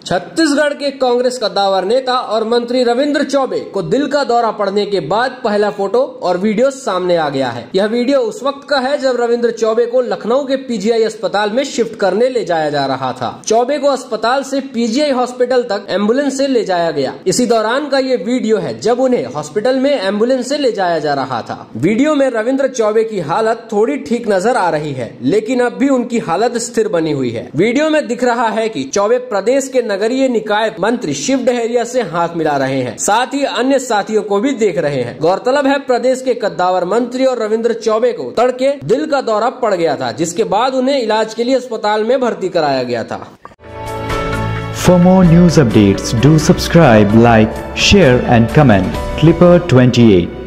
छत्तीसगढ़ के कांग्रेस कद्दावर नेता और मंत्री रविंद्र चौबे को दिल का दौरा पड़ने के बाद पहला फ़ोटो और वीडियो सामने आ गया है। यह वीडियो उस वक्त का है जब रविंद्र चौबे को लखनऊ के पीजीआई अस्पताल में शिफ्ट करने ले जाया जा रहा था। चौबे को अस्पताल से पीजीआई हॉस्पिटल तक एंबुलेंस से ले जाया गया। इसी दौरान का ये वीडियो है जब उन्हें हॉस्पिटल में एंबुलेंस से ले जाया जा रहा था। वीडियो में रविंद्र चौबे की हालत थोड़ी ठीक नज़र आ रही है, लेकिन अब भी उनकी हालत स्थिर बनी हुई है। वीडियो में दिख रहा है की चौबे प्रदेश के नगरीय निकाय मंत्री शिव डहेरिया से हाथ मिला रहे हैं। साथ ही अन्य साथियों को भी देख रहे हैं। गौरतलब है प्रदेश के कद्दावर मंत्री और रविंद्र चौबे को तड़के दिल का दौरा पड़ गया था जिसके बाद उन्हें इलाज के लिए अस्पताल में भर्ती कराया गया था। For more news updates, do subscribe, like, share and comment. Clipper 28